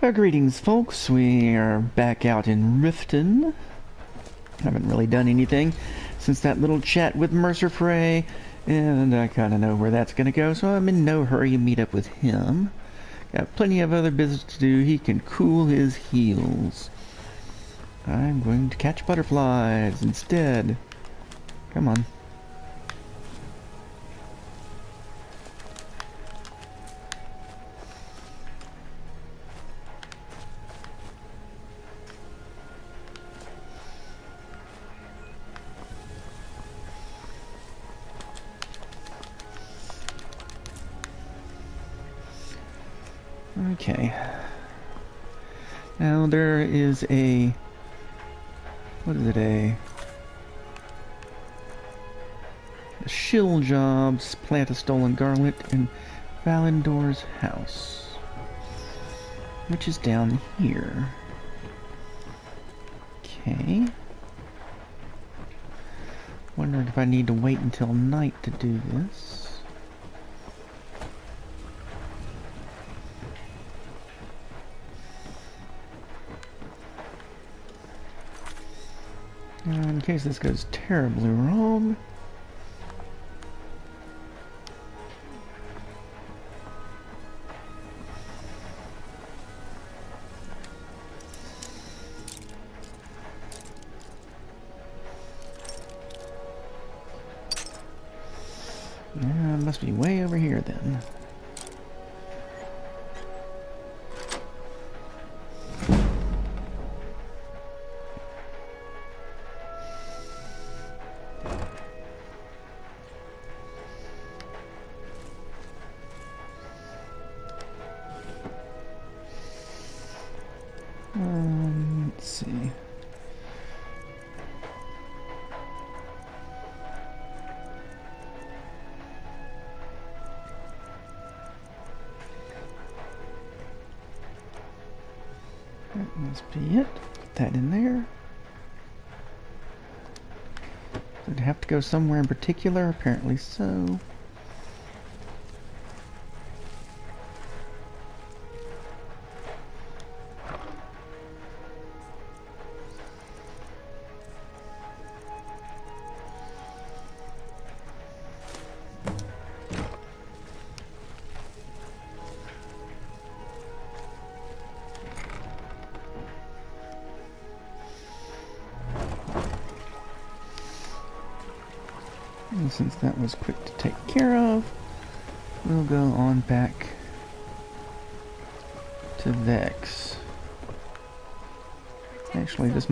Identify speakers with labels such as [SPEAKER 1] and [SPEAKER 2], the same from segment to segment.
[SPEAKER 1] Uh, greetings, folks. We are back out in Riften. Haven't really done anything since that little chat with Mercer Frey, and I kind of know where that's going to go, so I'm in no hurry to meet up with him. Got plenty of other business to do. He can cool his heels. I'm going to catch butterflies instead. Come on. There is a... What is it, a... A shill jobs, plant a stolen garlet, in Valindor's house. Which is down here. Okay. Wondering if I need to wait until night to do this. Case this goes terribly wrong. That must be it. Put that in there. Does it have to go somewhere in particular? Apparently so.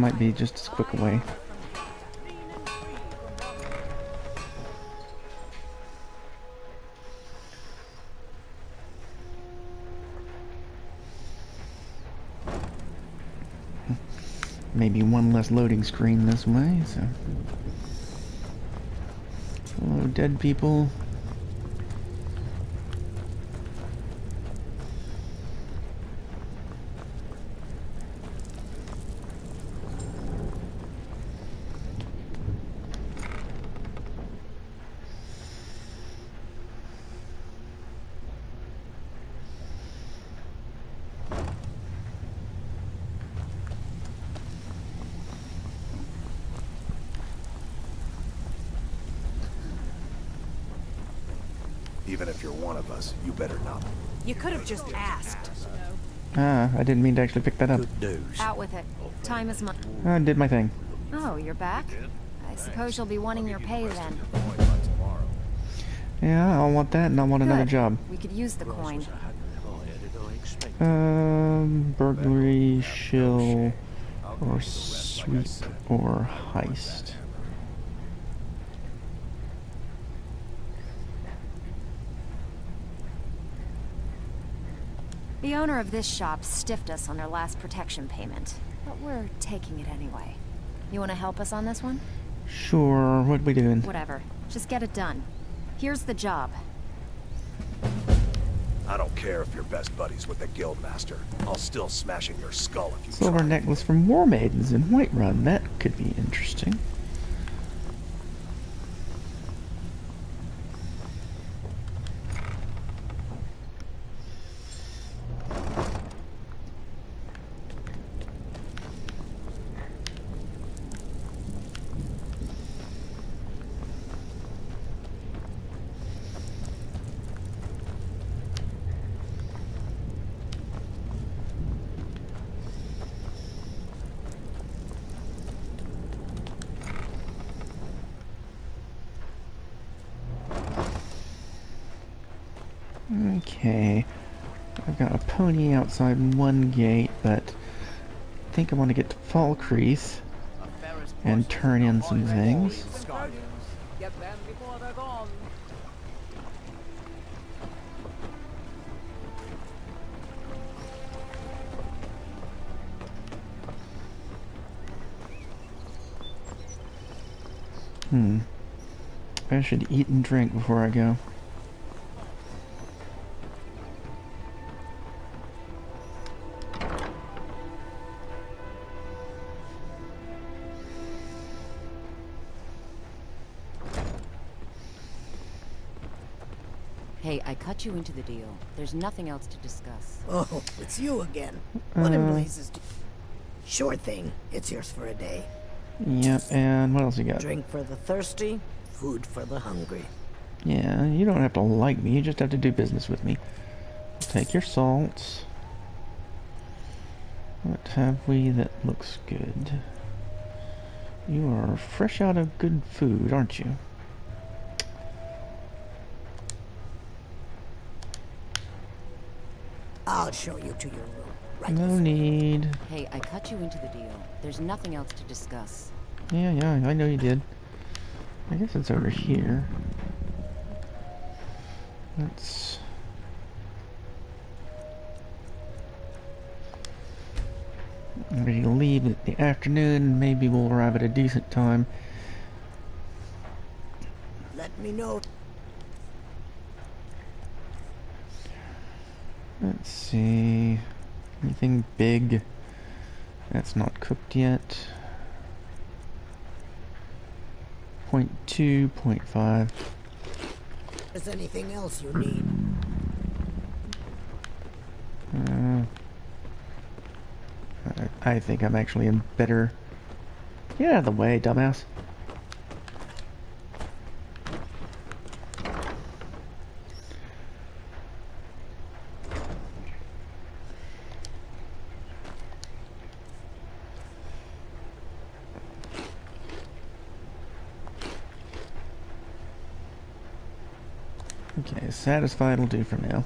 [SPEAKER 1] Might be just as quick a way. Maybe one less loading screen this way, so... Hello, dead people.
[SPEAKER 2] Even if you're one of us, you better not.
[SPEAKER 3] You could have just asked.
[SPEAKER 1] Ah, I didn't mean to actually pick that up.
[SPEAKER 3] Out with it. Time is money.
[SPEAKER 1] I did my thing.
[SPEAKER 3] Oh, you're back? I suppose you'll be wanting your pay then.
[SPEAKER 1] Yeah, I'll want that and I want another job.
[SPEAKER 3] We could use the coin.
[SPEAKER 1] Um, burglary, shill, or sweep, or heist.
[SPEAKER 3] The owner of this shop stiffed us on their last protection payment, but we're taking it anyway. You want to help us on this one?
[SPEAKER 1] Sure, what we doing?
[SPEAKER 3] Whatever. Just get it done. Here's the job.
[SPEAKER 2] I don't care if you're best buddies with the guildmaster. I'll still smash in your skull if you
[SPEAKER 1] Silver
[SPEAKER 2] try.
[SPEAKER 1] necklace from Warmaiden's in Whiterun. That could be interesting. Okay. I've got a pony outside one gate, but I think I want to get to Falkreath and turn in some things. Hmm. I should eat and drink before I go.
[SPEAKER 4] Hey, I cut you into the deal. There's nothing else to discuss.
[SPEAKER 5] Oh, it's you again. What in
[SPEAKER 1] Uh.
[SPEAKER 5] blazes do Sure thing. It's yours for a day.
[SPEAKER 1] Yep, and what else you got?
[SPEAKER 5] Drink for the thirsty, food for the hungry.
[SPEAKER 1] Yeah, you don't have to like me, you just have to do business with me. Take your salts. What have we that looks good? You are fresh out of good food, aren't you?
[SPEAKER 5] I'll show you to your room. Right
[SPEAKER 1] No
[SPEAKER 5] this
[SPEAKER 1] need.
[SPEAKER 4] Hey, I cut you into the deal. There's nothing else to discuss.
[SPEAKER 1] Yeah, yeah, I know you did. I guess it's over here. Let's... I'm ready to leave in the afternoon. Maybe we'll arrive at a decent time.
[SPEAKER 5] Let me know.
[SPEAKER 1] Let's see. Anything big that's not cooked yet? Point two, point five.
[SPEAKER 5] There's anything else you need.
[SPEAKER 1] Uh, I, I think I'm actually in better. Get out of the way, dumbass. Okay, satisfied will do for now.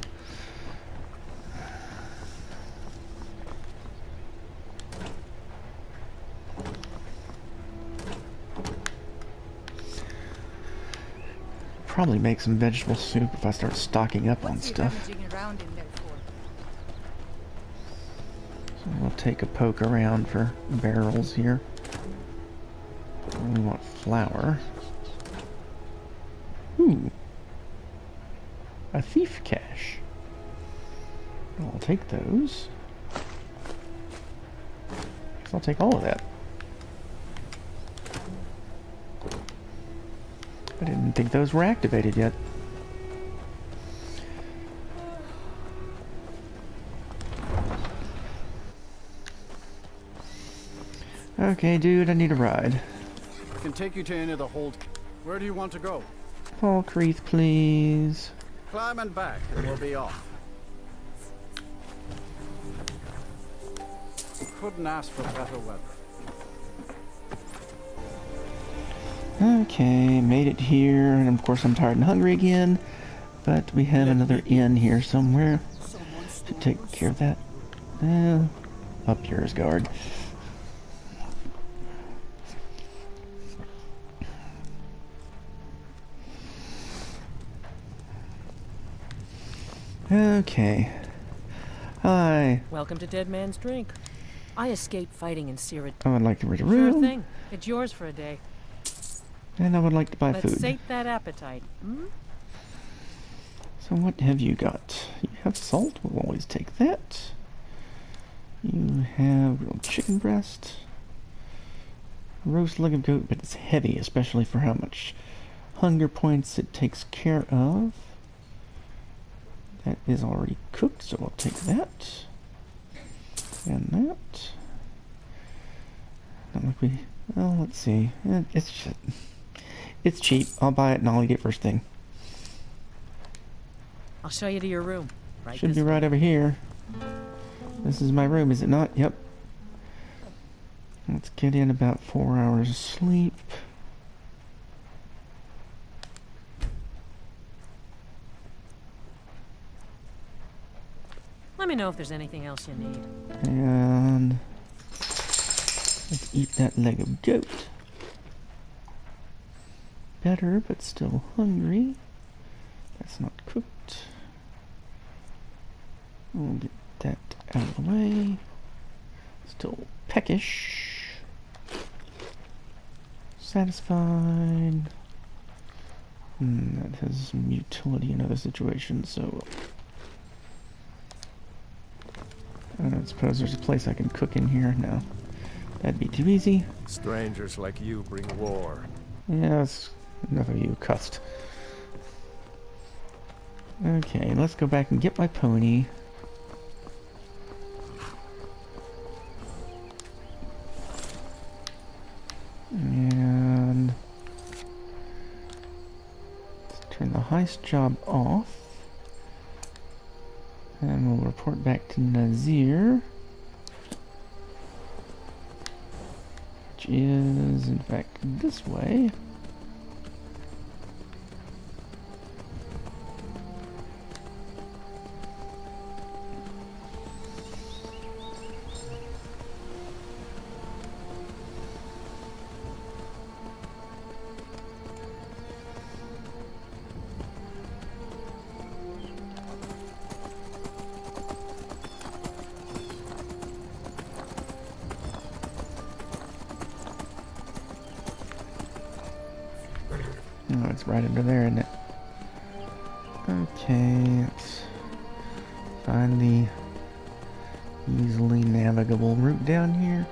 [SPEAKER 1] Probably make some vegetable soup if I start stocking up on stuff.
[SPEAKER 6] around in there for?
[SPEAKER 1] So we'll take a poke around for barrels here. We want flour. A thief cache. I'll take those. I'll take all of that. I didn't think those were activated yet. Okay, dude, I need a ride.
[SPEAKER 7] I can take you to any of the hold. Where do you want to go?
[SPEAKER 1] Falkreath, please.
[SPEAKER 7] Climb and back, and we'll be off. Couldn't ask for better weather.
[SPEAKER 1] Okay, made it here, and of course I'm tired and hungry again. But we have another inn here somewhere to take care of that. Uh, up yours, guard. Okay. Hi.
[SPEAKER 6] Welcome to Dead Man's Drink. I escaped fighting in Sirad.
[SPEAKER 1] I would like to read a
[SPEAKER 6] Sure thing. It's yours for a day.
[SPEAKER 1] and I would like to buy
[SPEAKER 6] Let's
[SPEAKER 1] food.
[SPEAKER 6] sate that appetite. Hmm?
[SPEAKER 1] So what have you got? You have salt. We'll always take that. You have grilled chicken breast. Roast leg of goat, but it's heavy, especially for how much hunger points it takes care of. That is already cooked, so I'll take that. And that. Not like we. Well, let's see. It's it's cheap. I'll buy it and I'll eat it first thing.
[SPEAKER 6] I'll show you to your room. Right
[SPEAKER 1] Should be
[SPEAKER 6] way.
[SPEAKER 1] right over here. This is my room, is it not? Yep. Let's get in about four hours of sleep.
[SPEAKER 6] Me know if there's anything else you need.
[SPEAKER 1] And let's eat that leg of goat. Better, but still hungry. That's not cooked. We'll get that out of the way. Still peckish. Satisfied. Hmm, that has some utility in other situations, so I don't suppose there's a place I can cook in here. No. That'd be too easy.
[SPEAKER 2] Strangers like you bring war.
[SPEAKER 1] Yes, enough of you cussed. Okay, let's go back and get my pony. And let's turn the heist job off. And we'll report back to Nazir. Which is, in fact, this way. It's right under there, isn't it? Okay, let's find the easily navigable route down here.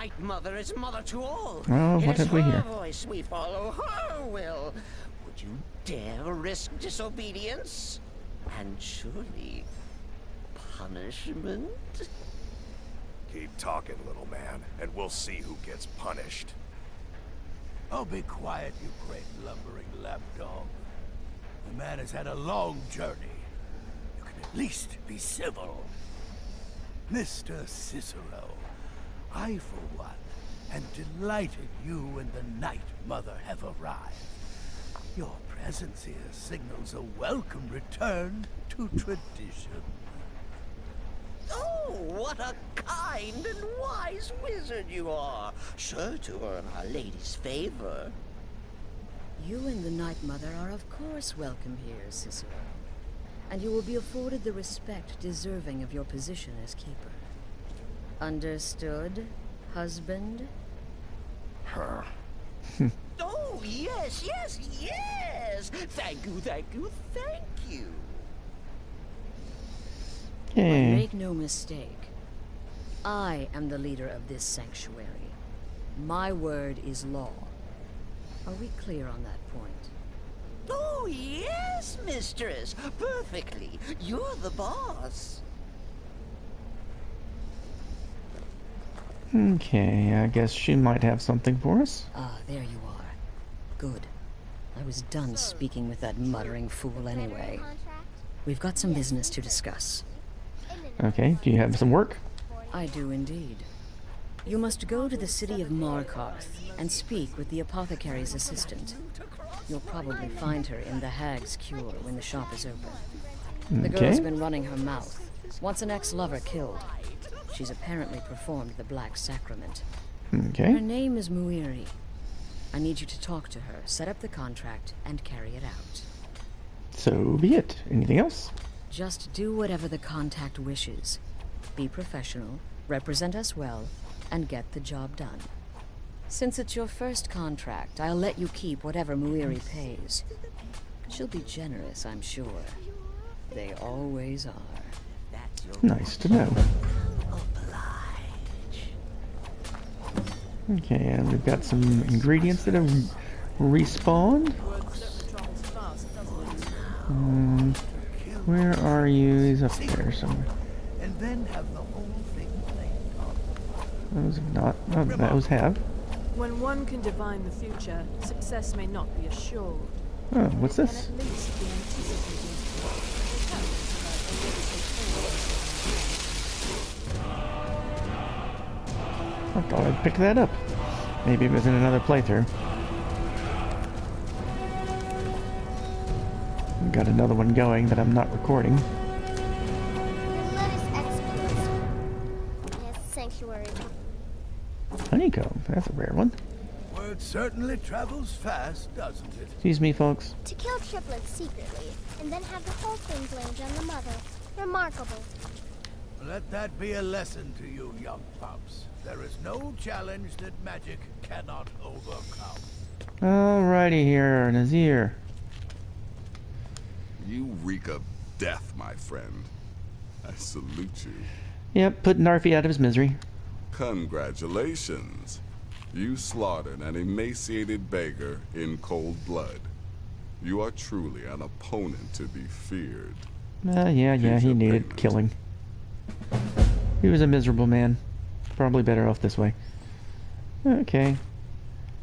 [SPEAKER 8] Night Mother is mother to all.
[SPEAKER 1] Oh, what
[SPEAKER 8] it is
[SPEAKER 1] have we
[SPEAKER 8] her
[SPEAKER 1] here?
[SPEAKER 8] voice we follow, her will. Would you dare risk disobedience? And surely punishment?
[SPEAKER 2] Keep talking, little man, and we'll see who gets punished.
[SPEAKER 9] Oh, be quiet, you great lumbering lapdog. The man has had a long journey. You can at least be civil. Mr. Cicero, I, for one, am delighted you and the Night Mother have arrived. Your presence here signals a welcome return to tradition.
[SPEAKER 8] Oh, what a kind and wise wizard you are! Sure to earn Our Lady's favor.
[SPEAKER 4] You and the Night Mother are of course welcome here, Cicero. And you will be afforded the respect deserving of your position as keeper. Understood, husband?
[SPEAKER 2] Her.
[SPEAKER 8] Oh, yes, yes, yes! Thank you, thank you, thank you!
[SPEAKER 4] But make no mistake. I am the leader of this sanctuary. My word is law. Are we clear on that point?
[SPEAKER 8] Oh, yes, mistress! Perfectly! You're the boss!
[SPEAKER 1] Okay, I guess she might have something for us.
[SPEAKER 4] Ah, there you are. Good. I was done speaking with that muttering fool anyway. We've got some business to discuss.
[SPEAKER 1] Okay, do you have some work?
[SPEAKER 4] I do indeed. You must go to the city of Markarth and speak with the apothecary's assistant. You'll probably find her in the Hag's Cure when the shop is open. The girl's been running her mouth. Wants an ex-lover killed. She's apparently performed the Black Sacrament.
[SPEAKER 1] Okay.
[SPEAKER 4] Her name is Muiri. I need you to talk to her, set up the contract, and carry it out.
[SPEAKER 1] So be it. Anything else?
[SPEAKER 4] Just do whatever the contact wishes. Be professional, represent us well, and get the job done. Since it's your first contract, I'll let you keep whatever Muiri pays. She'll be generous, I'm sure. They always are.
[SPEAKER 1] Nice to know. Okay, and we've got some ingredients that have respawned. Um, where are you? He's up there somewhere.
[SPEAKER 9] And then have the whole thing blamed on
[SPEAKER 1] Those have not. Oh, those have.
[SPEAKER 10] When one can divine the future, success may not be assured.
[SPEAKER 1] Oh, what's this?
[SPEAKER 10] I
[SPEAKER 1] thought I'd pick that up. Maybe it was in another playthrough. Got another one going that I'm not recording.
[SPEAKER 11] Yes, sanctuary.
[SPEAKER 1] Honeycomb, that's a rare one.
[SPEAKER 9] Word certainly travels fast, doesn't it?
[SPEAKER 1] Excuse me, folks.
[SPEAKER 11] To kill triplets secretly, and then have the whole thing blamed on the mother. Remarkable.
[SPEAKER 9] Let that be a lesson to you, young pups. There is no challenge that magic cannot overcome.
[SPEAKER 1] Alrighty here, Nazir.
[SPEAKER 12] You reek of death, my friend. I salute you.
[SPEAKER 1] Yep, put Narfi out of his misery.
[SPEAKER 12] Congratulations. You slaughtered an emaciated beggar in cold blood. You are truly an opponent to be feared.
[SPEAKER 1] Uh, yeah, yeah,
[SPEAKER 12] Here's
[SPEAKER 1] he needed
[SPEAKER 12] payment.
[SPEAKER 1] killing. He was a miserable man. Probably better off this way. Okay.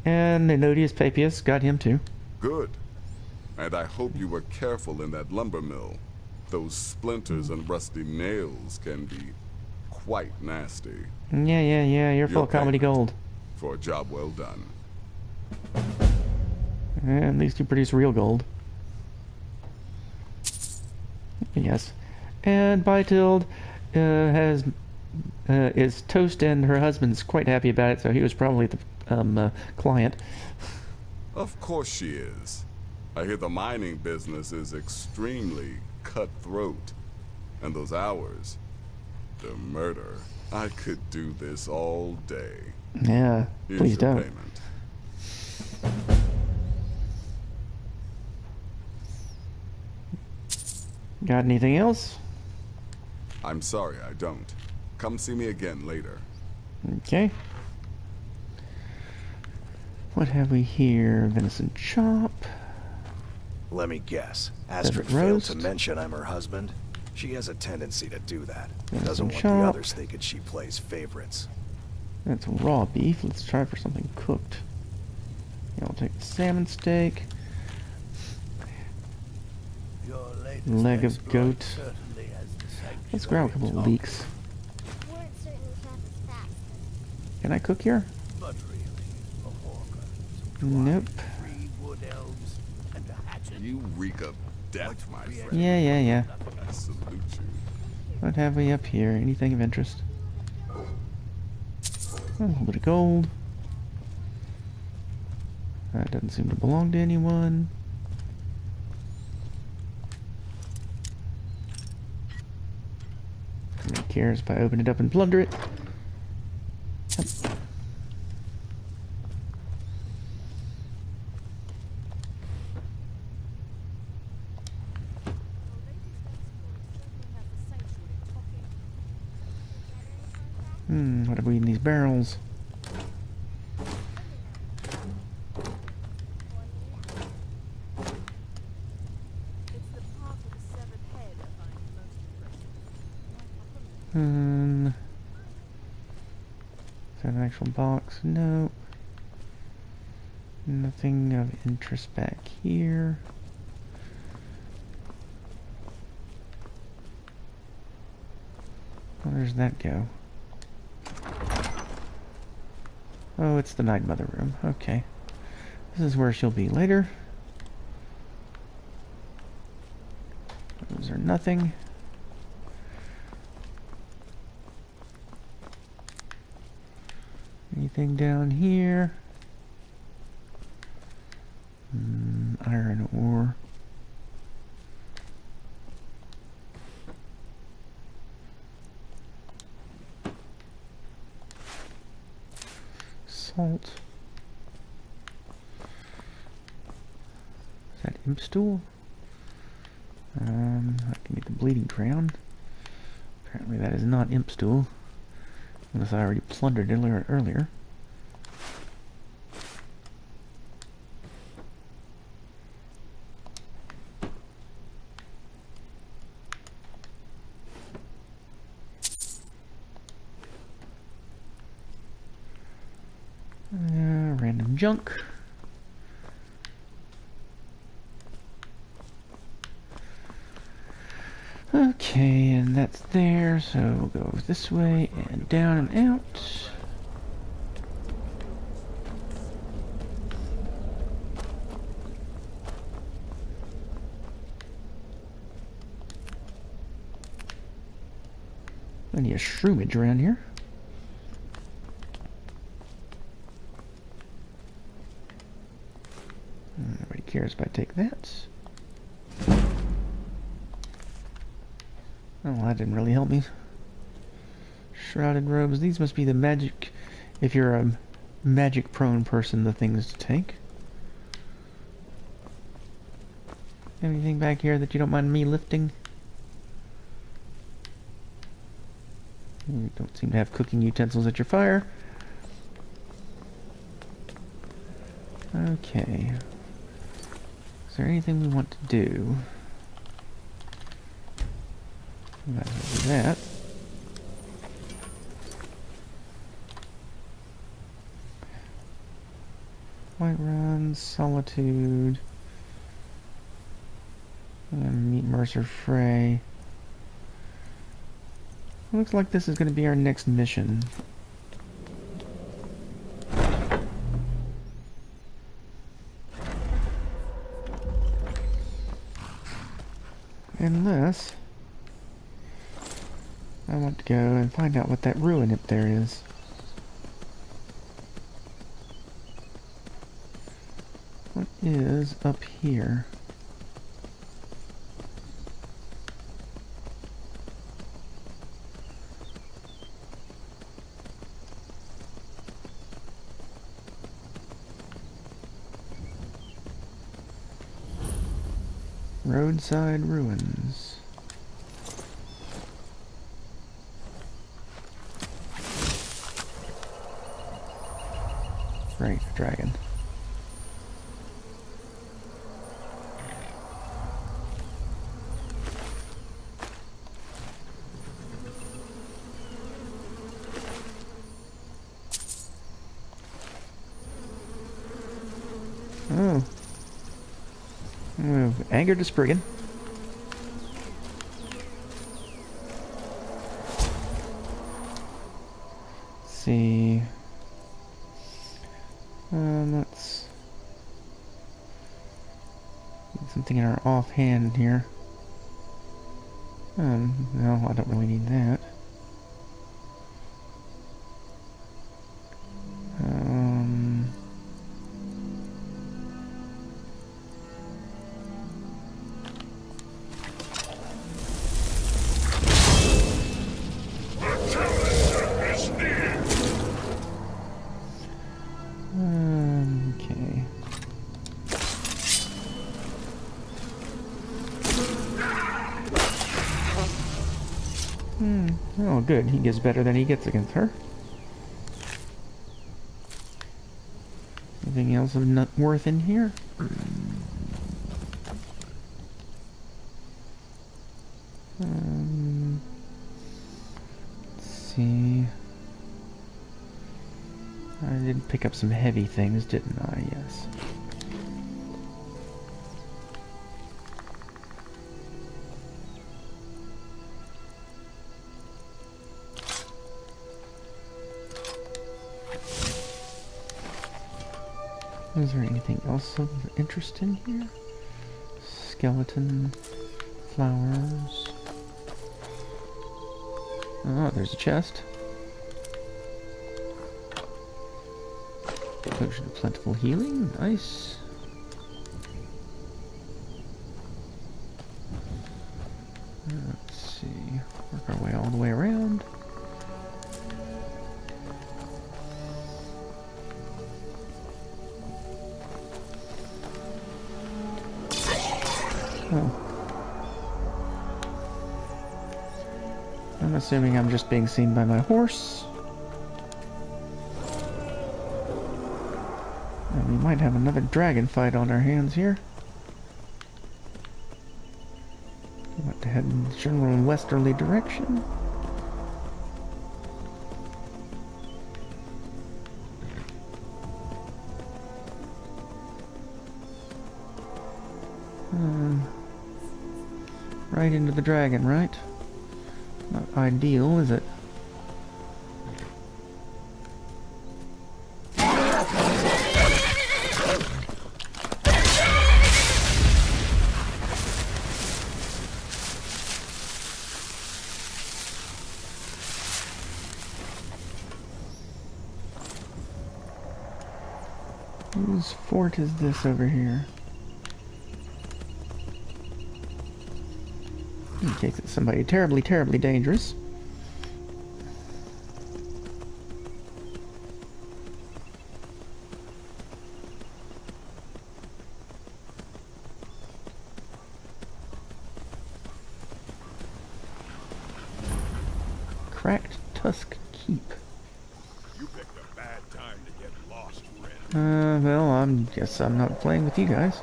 [SPEAKER 1] And Ennodius Papius got him too.
[SPEAKER 12] Good. And I hope you were careful in that lumber mill. Those splinters and rusty nails can be quite nasty.
[SPEAKER 1] Yeah, yeah, yeah, you're full of comedy gold.
[SPEAKER 12] For a job well done.
[SPEAKER 1] And these two produce real gold. Yes. And Beitild uh, has uh, is toast, and her husband's quite happy about it. So he was probably the um, uh, client.
[SPEAKER 12] Of course she is. I hear the mining business is extremely cutthroat. And those hours, the murder. I could do this all day.
[SPEAKER 1] Yeah,
[SPEAKER 12] Here's
[SPEAKER 1] please don't.
[SPEAKER 12] payment.
[SPEAKER 1] Got anything else?
[SPEAKER 12] I'm sorry, I don't. Come see me again later.
[SPEAKER 1] Okay. What have we here? Venison chop.
[SPEAKER 2] Let me guess. Astrid failed to mention I'm her husband. She has a tendency to do that.
[SPEAKER 1] Venison
[SPEAKER 2] Doesn't want the
[SPEAKER 1] chop.
[SPEAKER 2] others thinking she plays favorites.
[SPEAKER 1] That's raw beef. Let's try for something cooked. Yeah, I'll take the salmon steak.
[SPEAKER 9] Your
[SPEAKER 1] Leg of goat.
[SPEAKER 9] certainly has the
[SPEAKER 1] Let's grab a couple of leeks.
[SPEAKER 11] Weren't certain half as fast.
[SPEAKER 1] Can I cook here?
[SPEAKER 9] But really, a hawker,
[SPEAKER 1] Nope.
[SPEAKER 9] three wood elves, and a hatchet.
[SPEAKER 12] You reek of death, my friend.
[SPEAKER 1] Yeah, yeah, yeah.
[SPEAKER 12] I salute you.
[SPEAKER 1] What have we up here? Anything of interest? A little bit of gold. That doesn't seem to belong to anyone. Nobody cares if I open it up and plunder it. Yep. Hmm, what have we in these barrels? Um, is box? No. Nothing of interest back here. Where does that go? Oh, it's the Night Mother room. Okay. This is where she'll be later. Those are nothing. Anything down here? Mm, iron ore. Salt. Is that imp stool? Um, that can be the bleeding crown. Apparently that is not imp stool. Unless I already plundered it earlier. Uh, random junk. Okay, and that's there, so we'll go this way and down and out. Plenty of shroomage around here. If I take that. Oh, well, that didn't really help me. Shrouded robes. These must be the magic... If you're a magic-prone person, the things to take. Anything back here that you don't mind me lifting? You don't seem to have cooking utensils at your fire. Okay. Is there anything we want to do? That. Whiterun, Solitude, and meet Mercer Frey. Looks like this is going to be our next mission. I want to go and find out what that ruin up there is. What is up here? Roadside ruins. Right, dragon. Hmm. Hmm, oh. Oh, angered to Spriggan. Offhand here. Um, no, I don't really need that. Good. He gets better than he gets against her. Anything else of nut worth in here? Um, let's see. I did pick up some heavy things, didn't I? Yes. Is there anything else of interest in here? Skeleton, flowers. Oh, there's a chest. Potion of plentiful healing, nice. assuming I'm just being seen by my horse. And we might have another dragon fight on our hands here. I'm about to head in the general westerly direction. Hmm. Right into the dragon, right? Not ideal, is it? Whose fort is this over here? Case it's somebody terribly, terribly dangerous. Cracked Tusk Keep.
[SPEAKER 9] You picked a bad time to get lost,
[SPEAKER 1] Uh, well, I guess I'm not playing with you guys.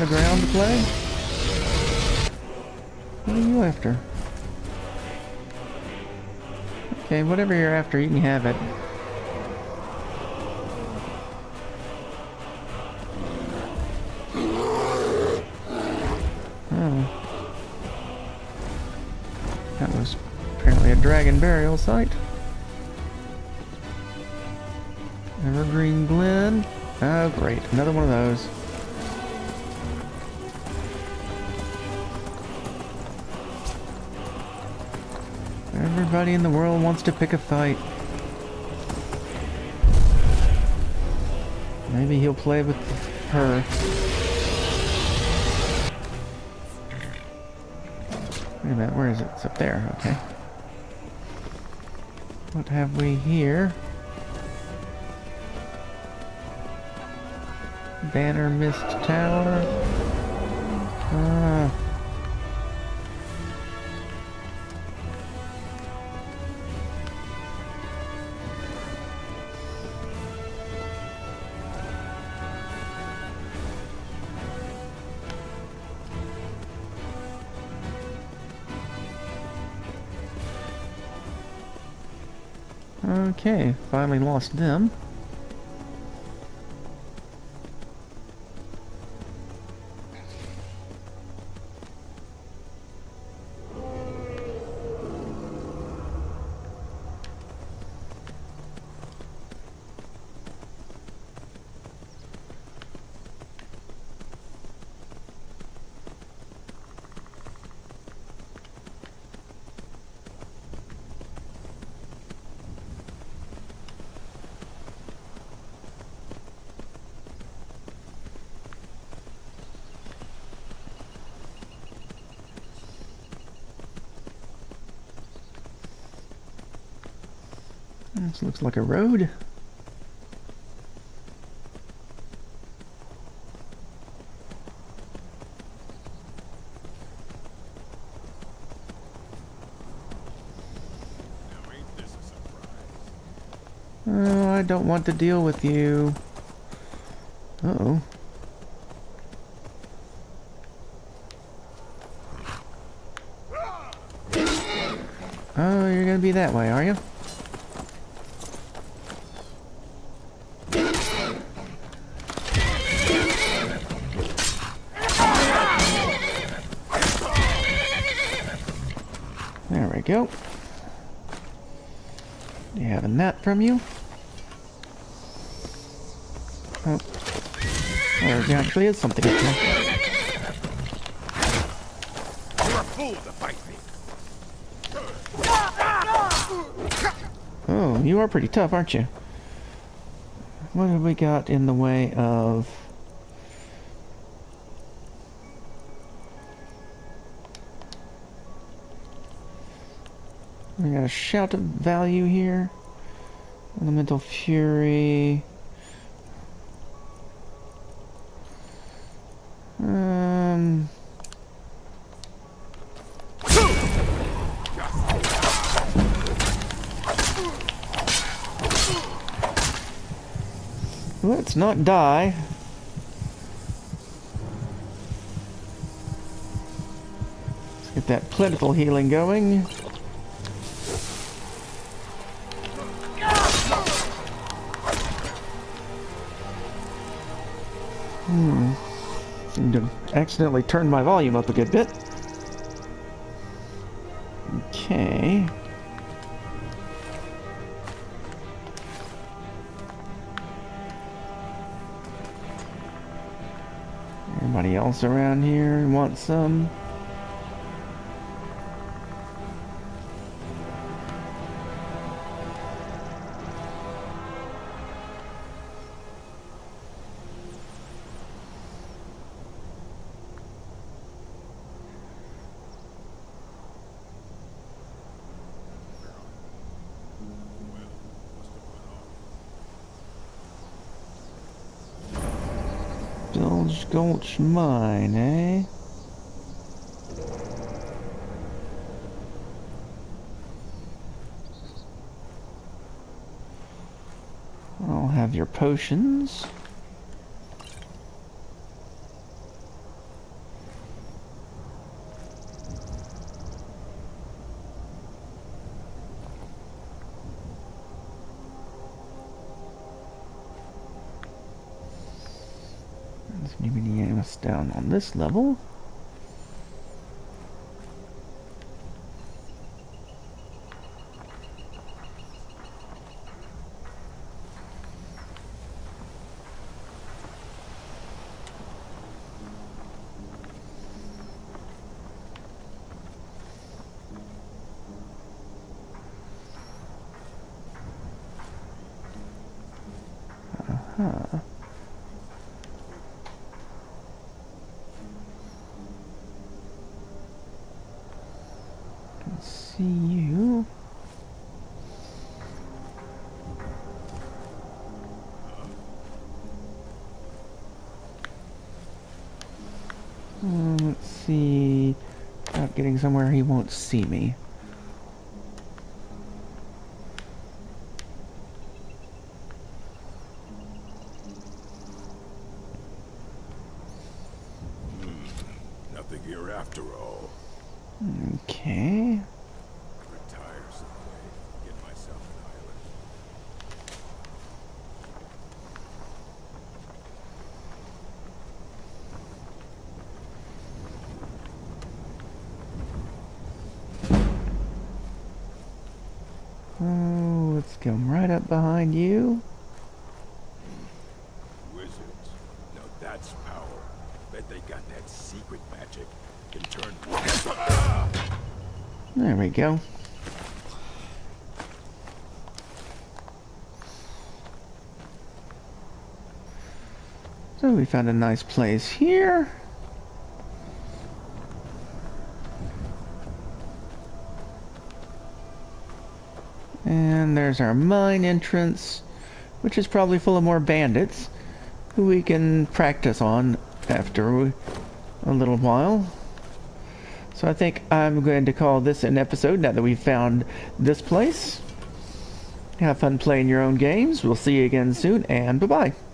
[SPEAKER 1] On the ground to play? What are you after? Okay, whatever you're after, you can have it. Oh. That was apparently a dragon burial site. Evergreen Glen. Oh, great. Another one of those. Everybody in the world wants to pick a fight. Maybe he'll play with her. Wait a minute, where is it? It's up there, okay. What have we here? Bannermist Tower. Ah. Okay, finally lost them. This looks like a road. Oh, I don't want to deal with you. Uh oh Oh, you're gonna be that way, are you? From you? Oh. There actually is something up there.
[SPEAKER 9] You're a fool to fight me.
[SPEAKER 1] Oh, you are pretty tough, aren't you? What have we got in the way of... We got a shout of value here. Elemental Fury. Um... Let's not die. Let's get that plentiful healing going. Accidentally turned my volume up a good bit. Okay. Anybody else around here want some? Bilegulch Mine, eh? I'll have your potions. There's Numidianus down on this level. Uh-huh. Can see you. Um, let's see. About getting somewhere he won't see me.
[SPEAKER 13] Nothing here after all.
[SPEAKER 1] Okay.
[SPEAKER 13] Retire someday. Get myself an island.
[SPEAKER 1] Come right up behind you.
[SPEAKER 13] Wizards. Now that's power. Bet they got that secret magic. Can turn.
[SPEAKER 1] There we go. So we found a nice place here. There's our mine entrance, which is probably full of more bandits who we can practice on after a little while. So I think I'm going to call this an episode now that we've found this place. Have fun playing your own games. We'll see you again soon, and bye-bye.